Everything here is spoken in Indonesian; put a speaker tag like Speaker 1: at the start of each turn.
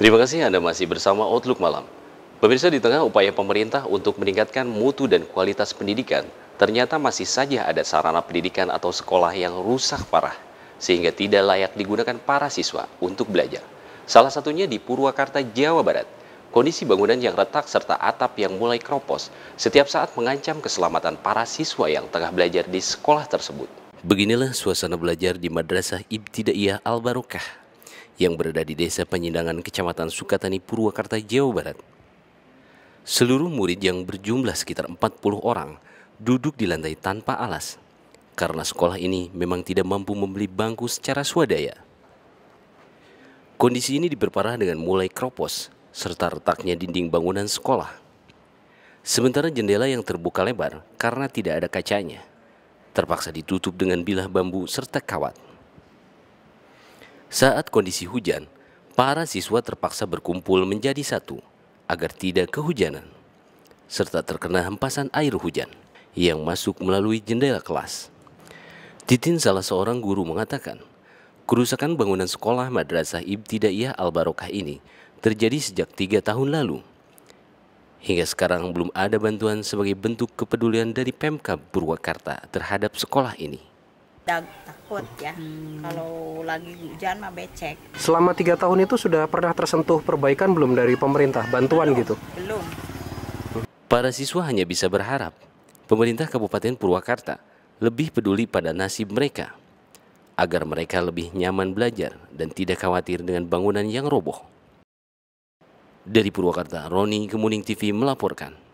Speaker 1: Terima kasih Anda masih bersama Outlook Malam. Pemirsa di tengah upaya pemerintah untuk meningkatkan mutu dan kualitas pendidikan, ternyata masih saja ada sarana pendidikan atau sekolah yang rusak parah, sehingga tidak layak digunakan para siswa untuk belajar. Salah satunya di Purwakarta, Jawa Barat. Kondisi bangunan yang retak serta atap yang mulai keropos setiap saat mengancam keselamatan para siswa yang tengah belajar di sekolah tersebut. Beginilah suasana belajar di Madrasah Ibtidaiyah Al-Barokah yang berada di Desa Penyindangan Kecamatan Sukatani, Purwakarta, Jawa Barat. Seluruh murid yang berjumlah sekitar 40 orang duduk di lantai tanpa alas karena sekolah ini memang tidak mampu membeli bangku secara swadaya. Kondisi ini diperparah dengan mulai keropos serta retaknya dinding bangunan sekolah. Sementara jendela yang terbuka lebar karena tidak ada kacanya, terpaksa ditutup dengan bilah bambu serta kawat. Saat kondisi hujan, para siswa terpaksa berkumpul menjadi satu agar tidak kehujanan, serta terkena hempasan air hujan yang masuk melalui jendela kelas. Titin salah seorang guru mengatakan, kerusakan bangunan sekolah Madrasah Ibtidaiyah Al-Barokah ini terjadi sejak tiga tahun lalu. Hingga sekarang belum ada bantuan sebagai bentuk kepedulian dari Pemkab Purwakarta terhadap sekolah ini.
Speaker 2: Takut ya, kalau lagi hujan mah becek.
Speaker 3: Selama tiga tahun itu sudah pernah tersentuh perbaikan belum dari pemerintah, bantuan gitu?
Speaker 2: Belum.
Speaker 1: Para siswa hanya bisa berharap pemerintah Kabupaten Purwakarta lebih peduli pada nasib mereka agar mereka lebih nyaman belajar dan tidak khawatir dengan bangunan yang roboh. Dari Purwakarta, Roni Kemuning TV melaporkan.